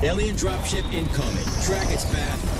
Alien dropship incoming. Track its path.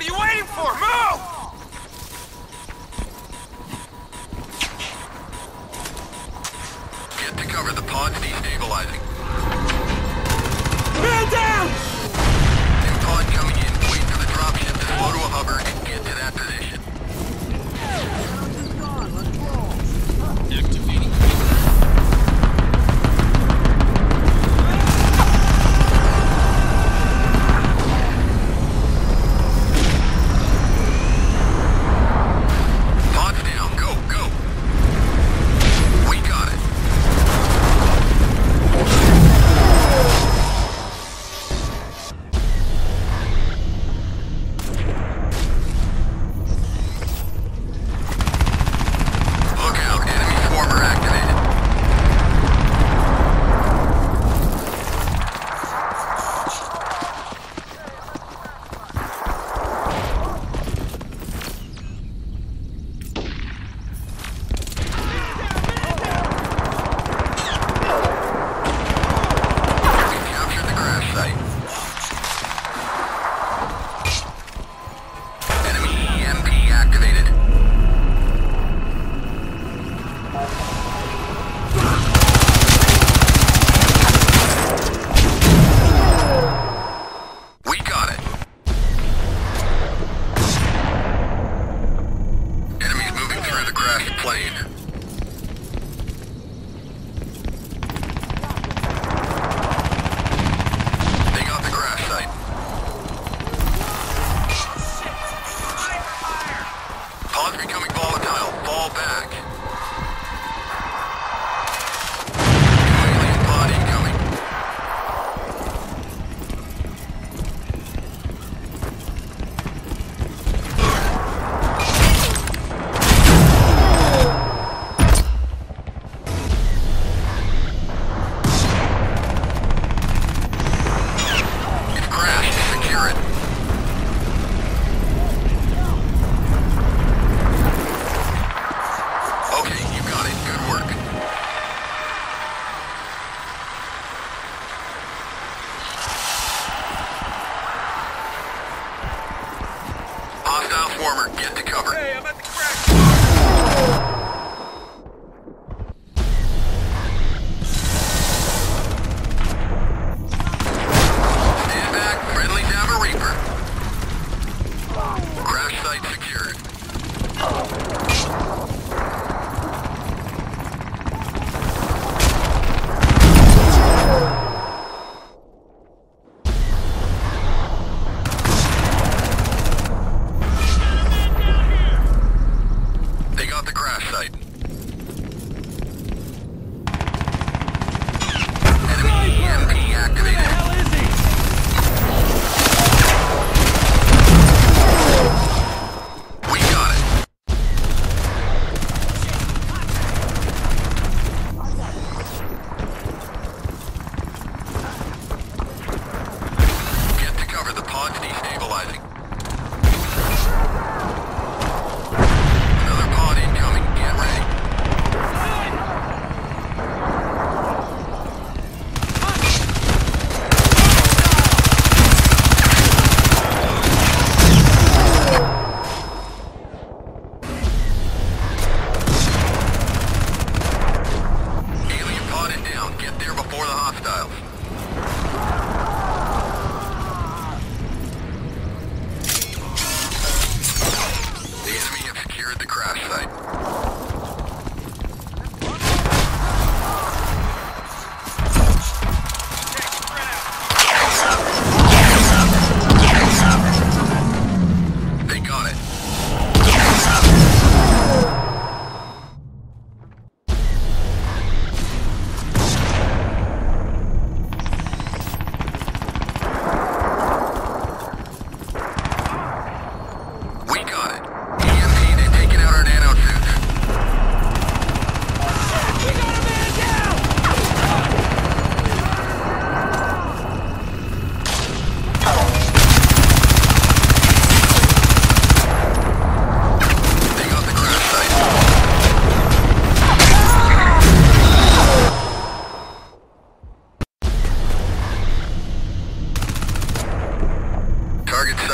What are you waiting for? Move! Get to cover. The pod destabilizing. Man down! New pod coming in. Wait for the dropship to go to a hover and get to that position.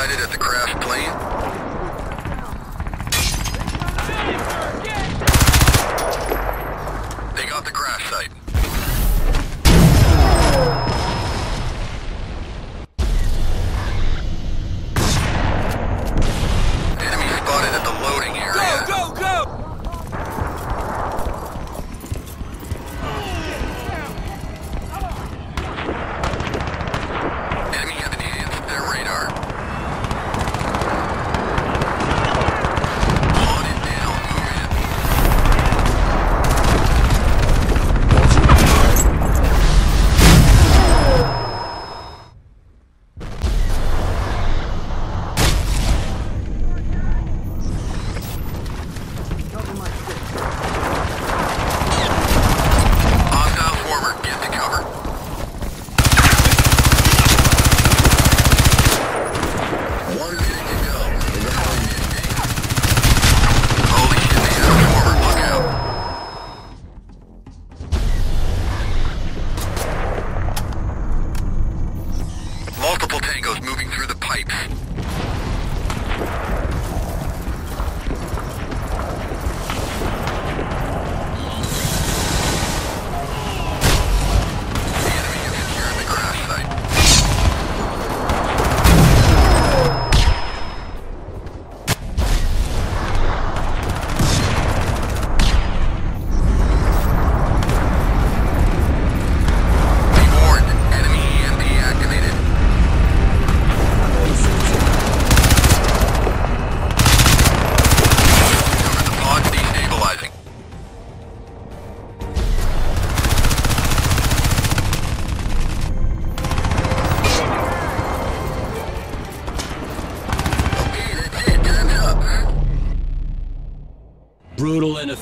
Sighted at the crashed plane.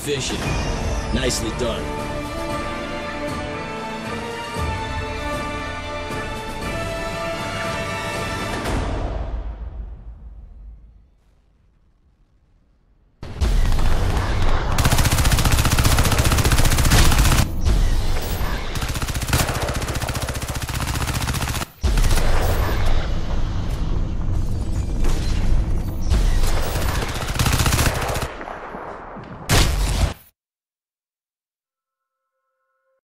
Efficient. Nicely done.